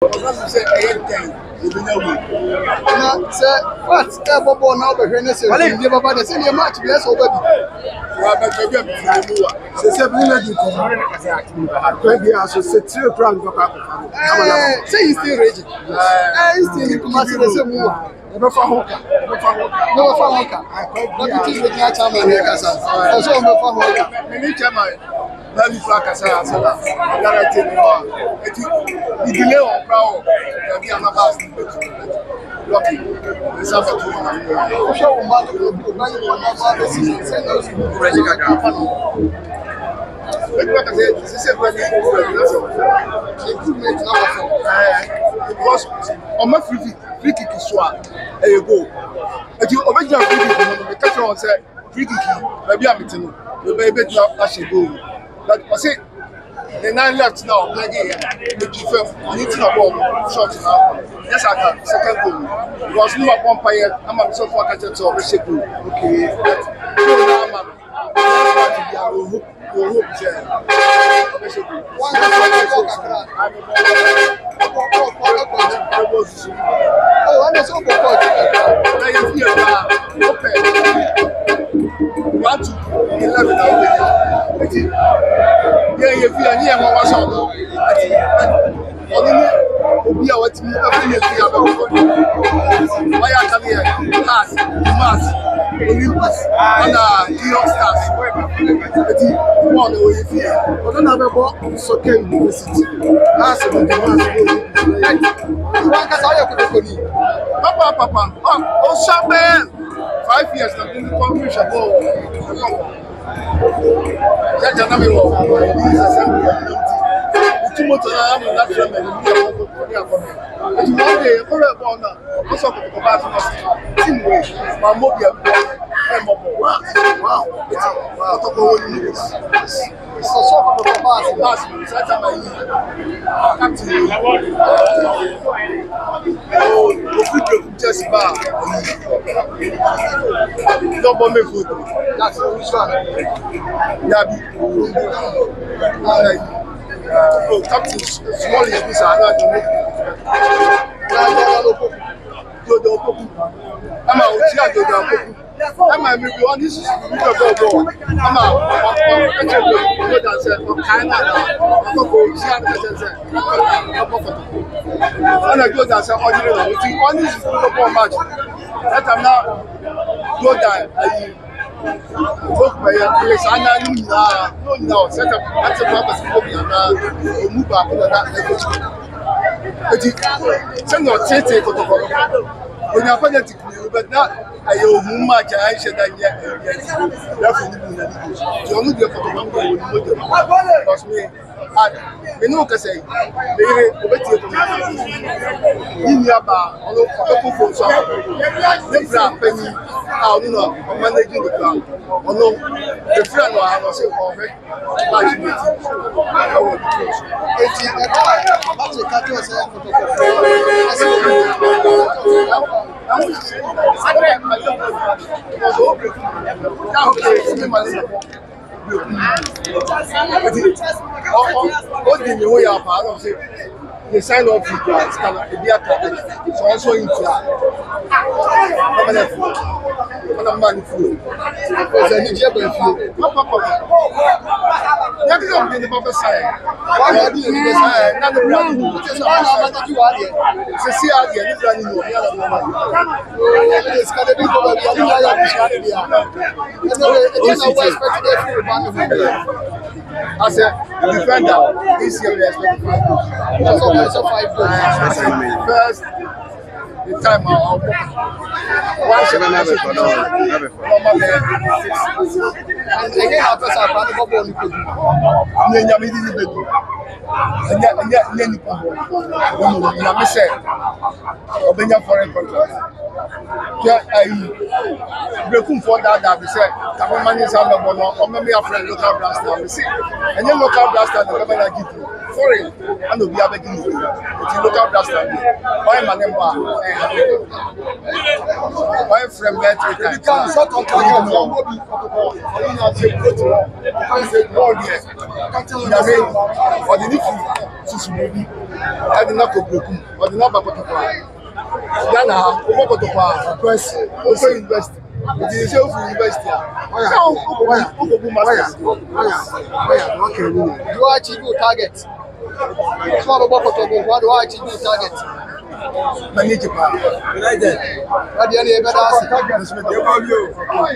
na sɛ wat ɛbɔ bɔɔl na wobɛhwɛ ne sɛ ndie baba dɛ sɛdeɛ match bi ɛsɛ woba bi wabɛtwɛbi abifiri mu wa sɛ sɛ bi na di nkɔmɔ bi aso sɛ tire kura ne bɛkɔ akɔfa sɛ yi still rage yi still ne kuma sɛ dɛ sɛ mu wa ɛbɛfa ho ka ɛbɛfa ho ka ne bɛfa ho ka na bi ti so nyɛ kyama ne kasa ɛsɛ wɔn bɛfa ho ka ne ni kyama yɛ baabi fura kasa asala agara ti ni wa eti idile ọkura ọ ẹbi anaba asi ẹti lọki ẹsẹ afẹtu ọmọ yẹn. o ṣe wo ma lóko bí o bá yẹ wọn náà bá bẹ sí sẹni ọsùn kúrò ẹjẹ kàkà fún mi. ẹgbẹ́ kàtà yẹ sísè fún ẹni kúrò ẹni lọ́sọ̀ improvement náà wọ̀ fún because ọmọ firifiri free kick so a ɛyɛ goal eti ɔbɛ gyina free kick no mi kɛtɛ wɔn sɛ free kick baabi a mi ti no bɛbɛ ebi gyina ahyɛ goal. But was it. the nine left now, playing the defense, anything about short now. Yes, I can. Second goal. Because New York player. I'm a so far catcher to Abishe goal. Okay. But no, I'm a. we hope, we hope, yeah. Abishe goal. One goal. Oh, I'm a so you One ne yɛ wɔwɔ sɛ ɔno ne obi a watumi afiri ne tiri abɛwɔ wayɛ aka ne yɛ cars mars olympics ɛna new york stars eti bɔɔl na wɔyɛ fie ɔno na bɛbɔ sɔkɛ university naasɛ no dɛm naasɛ no yɛ wɔn ankasa ɔyɛ kotokoni papa papa ɔhyɛ bɛɛ five years na ɔmo kɔ ɔmo hwɛ bɔɔl ɛkɔ jaja na mi wọ otu moto na amụ na bịara mere ndị ọkụkọ ndị akọ etu na ọ ga-ekwere ebe ọ na ọsọ ọkụkọ ba azụ masị ti mgbe ma mobi abụọ ẹmọbọ wa ọtọkọ owó ní ìlú ọsọ ọkụkọ ba azụ ba azụ jaja na iyi kaptin ofu jẹ ofu jẹ si ba oyi. Don't bomb me food. That's which one? Yabi. Uh, oh, captain, small is this. I know you make. Dodo opoku. Ama oti a dodo opoku. Ama mi bi wọn nisi mi dodo obo. Ama ọkọ ẹjẹ bi ọkọ dansẹ ọkàn náà ọkọ kò sí àtẹsẹsẹ ọkọ kọtọ. Ọ̀nà ìjọ dansẹ ọdún rẹ̀ ọ̀hún ti ọ̀nà ìsìnkú lọ́pọ̀ match. Ẹ̀ta náà dóòdà ẹ̀yìn tó pẹ̀yẹ pẹ̀lẹ́sà á náà nìyà yóò nà ọ̀ sẹ́tẹ̀ láti fún àpàsí gbòmì àná òmùbà àkọlọ́dá ẹ̀kọ́ ètì sẹ́yìn ọ̀tẹ́tẹ̀ kọ̀tọ̀kọ̀rọ̀ onye afọdẹ ti kiri ọbẹ na ẹyẹ ohun máa jẹ àìṣe náà yẹ ẹyẹ ẹyẹ ẹfọ nínú ìlànà ìgbò tí ọmọdé kọtọkọ ń bọ ìwé ní mọjọ lọsùn yẹn ada mɛ n'o kasa yi mɛ yɛrɛ o bɛ tigɛ tɔmɔ yi ni a ba ɔno a bɛ ko fɔn sɔn ne fila bɛ yi a ɔno na o ma ne ji de fila ɔno ne fila nɔ a nɔ se kɔfɛ ba ji de ti a wɔ ne fila sɔn. eti ɛta ba ti ka jɔ sɛ kɔtɔkɔtɔ ɛsɛ o bɛ yɛrɛ bɔ ɔtɔ Sadre, ó di ìyẹ̀wò yà pààrọ̀ ṣe they sign off with their scanner, a beer card, so also in their permanent flow, permanent money flow. It's an idiot by flow. That is not the proper sign. Why are you doing this? Not the brand. It As a defender, this year we expect five goals. That's almost a five goals. Uh, first, the time out. One seven have it for now. Have it for now. And again, our first half, I don't know what we could do. Nyanya mi We di bedu. Nya nya nya ni pa. Nyanya mi se ọbẹnya foreign contract tí ayi brekunfo daadaa bi sẹ kakọọma nyi sá mẹbọ nọ ọmọ mi afrẹ local blaster mi si ẹnyẹ local blaster na ọbẹ na gidi foreign ẹna obi abẹgi ni eti local blaster bi ọyẹ ma ne mbọ a ẹ abẹ ọyẹ frẹ mbẹ three times. ẹnìkan sọtọ káyọ ọmọ ọmọ bi ọkọ ọyẹ náà ṣe kóòtù rẹ ọyẹ ṣe bọọlù yẹ yàrá ọdínnífù tuntun bíbí ẹdínà kò brekum ọdínà bàbá pàpà. Ghana okpokọtọkwa press ofe university ìdí iṣẹ́ òfin university à ṣé okòkò masters do I achieve your target tí wọ́n okpokọtọ gbogbo do I your target. United. United. United. United. United. United. United. United.